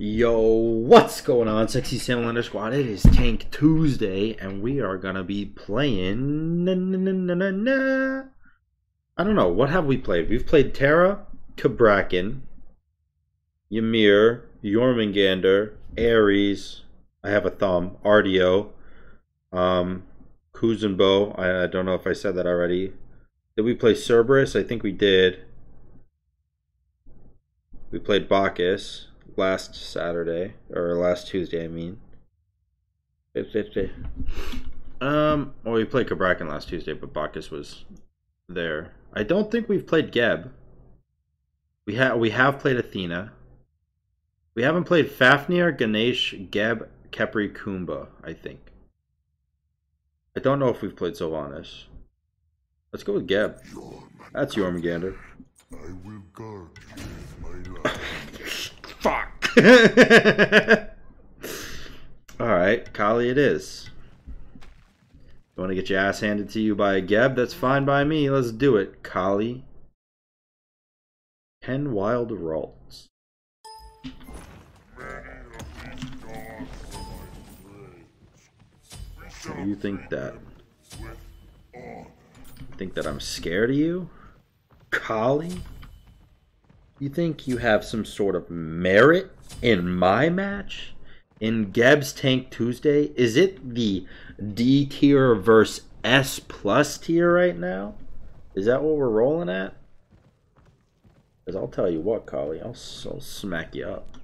Yo, what's going on, Sexy Salamander Squad? It is Tank Tuesday, and we are gonna be playing. Na, na, na. I don't know. What have we played? We've played Terra, Cabrakan, Ymir, Jormungandr, Ares. I have a thumb. Artio, um, Kuzenbo. I, I don't know if I said that already. Did we play Cerberus? I think we did. We played Bacchus last Saturday or last Tuesday. I mean, um, well, we played Cabrakan last Tuesday, but Bacchus was there. I don't think we've played Geb. We have we have played Athena. We haven't played Fafnir, Ganesh, Geb, Khepri, Kumba. I think. I don't know if we've played Sylvanus. Let's go with Geb. That's Jormungandr. I will guard you with my life. Fuck. Alright, Kali it is. You want to get your ass handed to you by a Geb? That's fine by me. Let's do it. Kali. Ten wild rolls. Shall You think that? Think that I'm scared of you? Kali? You think you have some sort of merit in my match? In Geb's Tank Tuesday? Is it the D tier versus S plus tier right now? Is that what we're rolling at? Because I'll tell you what, Kali, I'll, I'll smack you up.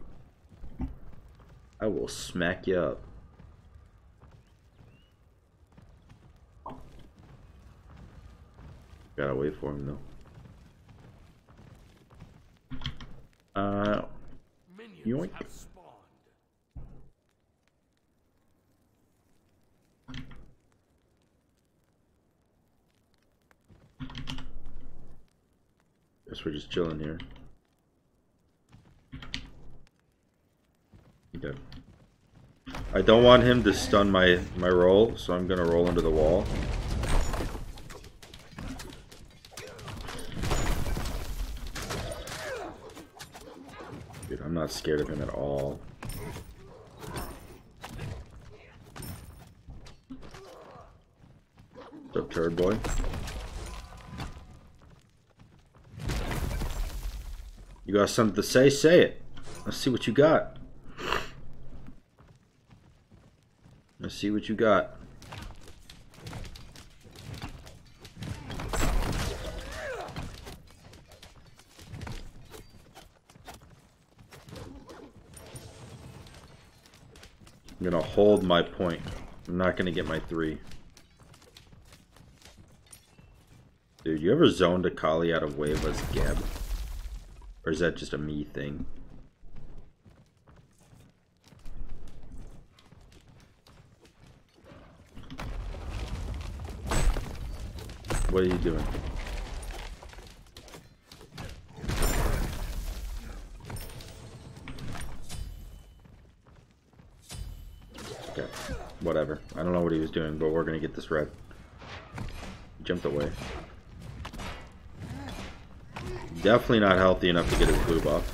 I will smack you up. Gotta wait for him though. Uh, Yoink. guess we're just chilling here. Okay. I don't want him to stun my my roll, so I'm gonna roll under the wall. Dude, I'm not scared of him at all. What's up, turd boy? You got something to say? Say it. Let's see what you got. Let's see what you got. I'm gonna hold my point. I'm not gonna get my three. Dude, you ever zoned a Kali out of wave as Geb? Or is that just a me thing? What are you doing? Whatever. I don't know what he was doing, but we're gonna get this red. He jumped away. Definitely not healthy enough to get his blue buff.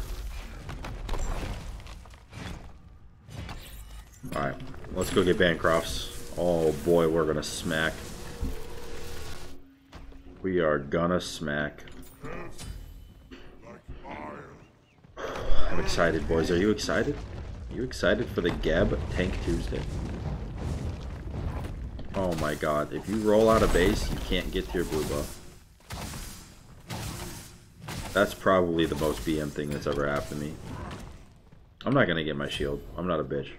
Alright, let's go get Bancrofts. Oh boy, we're gonna smack. We are gonna smack. I'm excited, boys. Are you excited? Are you excited for the Geb Tank Tuesday? Oh my god, if you roll out of base, you can't get to your blue buff. That's probably the most BM thing that's ever happened to me. I'm not gonna get my shield. I'm not a bitch.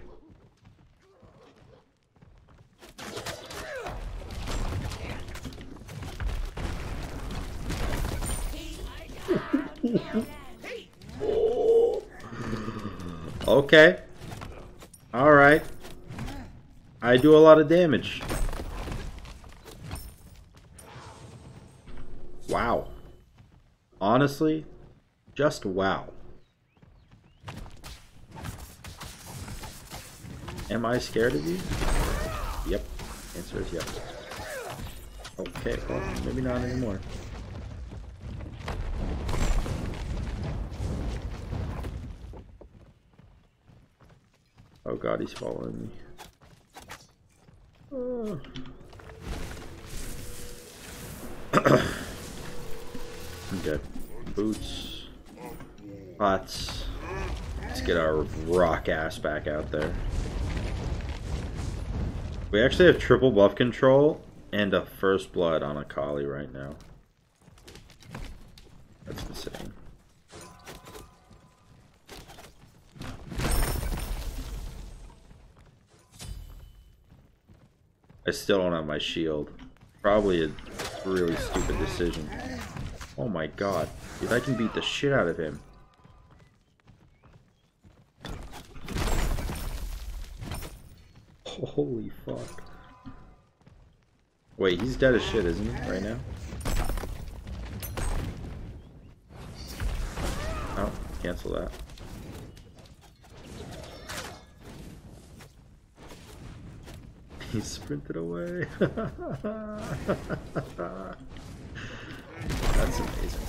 okay. Alright. I do a lot of damage. Wow. Honestly, just wow. Am I scared of you? Yep. Answer is yep. Okay, well, maybe not anymore. Oh god, he's following me. Oh. okay. Boots. Pots. Let's get our rock ass back out there. We actually have triple buff control and a first blood on a Kali right now. That's insane. I still don't have my shield. Probably a really stupid decision. Oh my god. If I can beat the shit out of him. Holy fuck. Wait, he's dead as shit, isn't he, right now? Oh, cancel that. He sprinted away. That's amazing.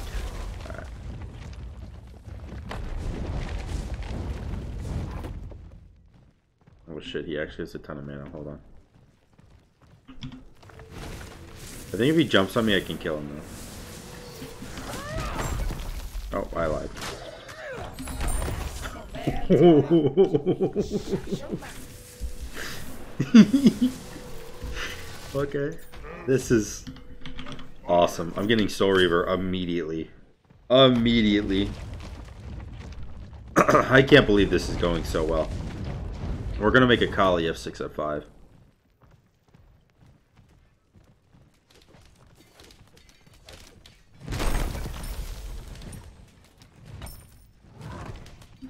Alright. Oh shit, he actually has a ton of mana. Hold on. I think if he jumps on me, I can kill him though. Oh, I lied. okay. This is awesome. I'm getting Soul Reaver immediately. Immediately. I can't believe this is going so well. We're going to make a Kali F6 at 5.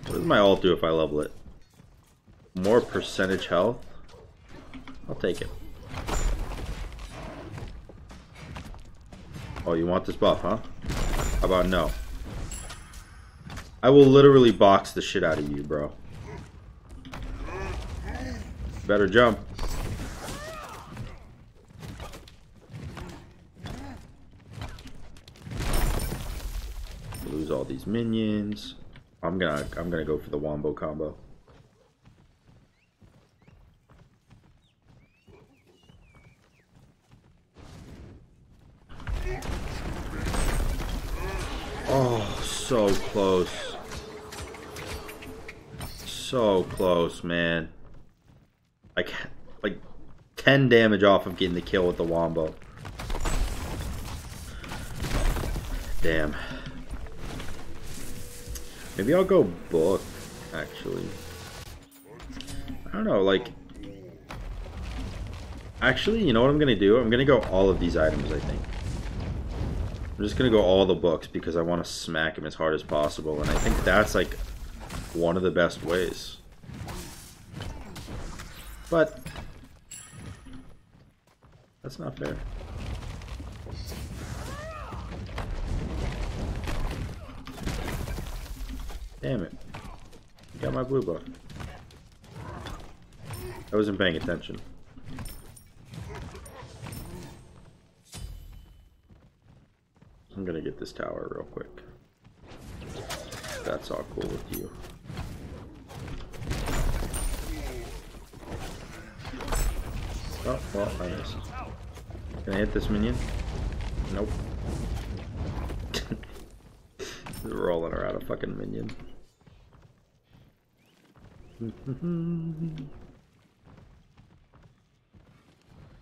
What does my ult do if I level it? More percentage health? I'll take it. Oh, you want this buff, huh? How about no? I will literally box the shit out of you, bro. Better jump. Lose all these minions. I'm gonna I'm gonna go for the wombo combo. Oh, so close. So close, man. Like, like 10 damage off of getting the kill with the wombo. Damn. Maybe I'll go book, actually. I don't know, like... Actually, you know what I'm gonna do? I'm gonna go all of these items, I think. I'm just gonna go all the books because I want to smack him as hard as possible, and I think that's like one of the best ways. But that's not fair. Damn it. Got my blue buff. I wasn't paying attention. This tower real quick. That's all cool with you. Oh, well, I missed. Can I hit this minion? Nope. rolling around a fucking minion.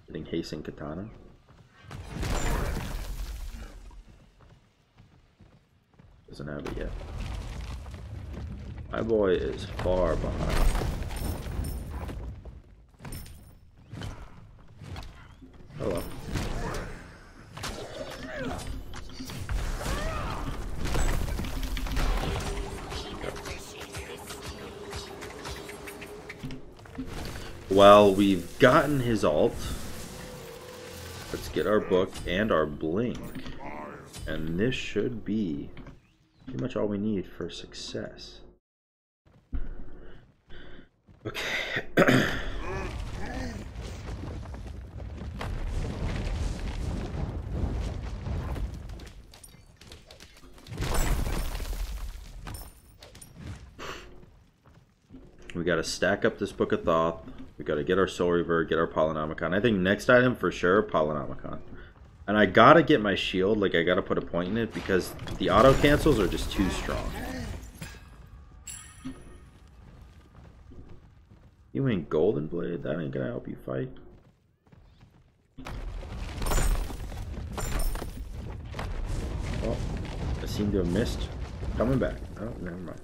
Getting hasten katana. Doesn't have it yet. My boy is far behind. Oh, Hello. Well, we've gotten his alt. Let's get our book and our blink. And this should be pretty much all we need for success. Okay. We got to stack up this Book of Thoth. We got to get our Soul Reaver, get our Polynomicon. I think next item for sure, Polynomicon. And I got to get my shield. Like, I got to put a point in it because the auto cancels are just too strong. You ain't Golden Blade? That ain't to help you fight. Oh, I seem to have missed. Coming back. Oh, never mind.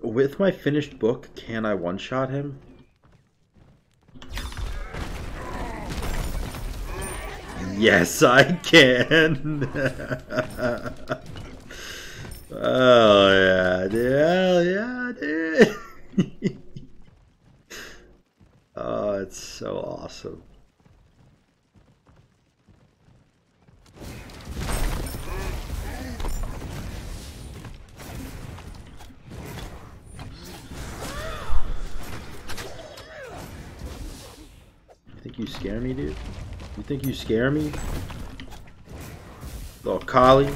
With my finished book, can I one-shot him? Yes, I can. oh yeah, dude. Hell yeah, dude. oh, it's so awesome. You think you scare me, dude? You think you scare me? Little Kali?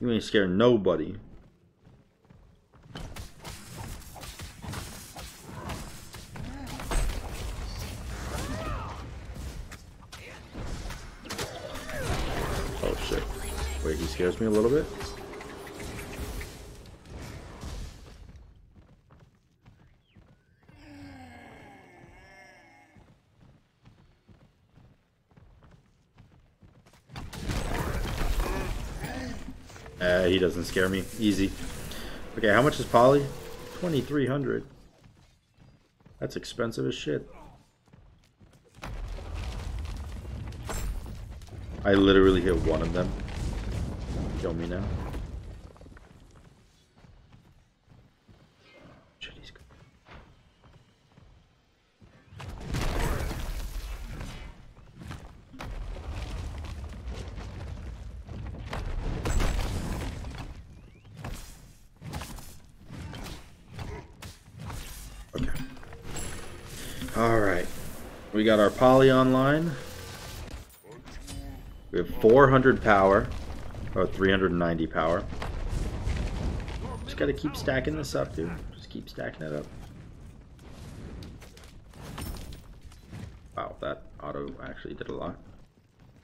You ain't scared nobody. Oh shit. Wait, he scares me a little bit? Uh, he doesn't scare me. Easy. Okay, how much is Polly? 2300 That's expensive as shit. I literally hit one of them. Kill me now. Alright. We got our poly online. We have 400 power. Or 390 power. Just gotta keep stacking this up, dude. Just keep stacking it up. Wow, that auto actually did a lot.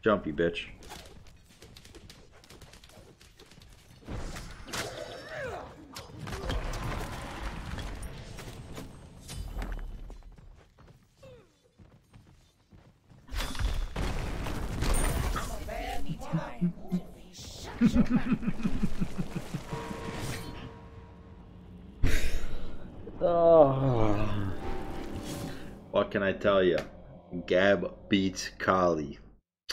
Jumpy bitch. Oh. What can I tell you? Geb beats Kali.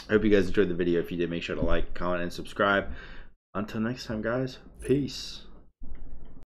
I hope you guys enjoyed the video. If you did, make sure to like, comment, and subscribe. Until next time, guys. Peace.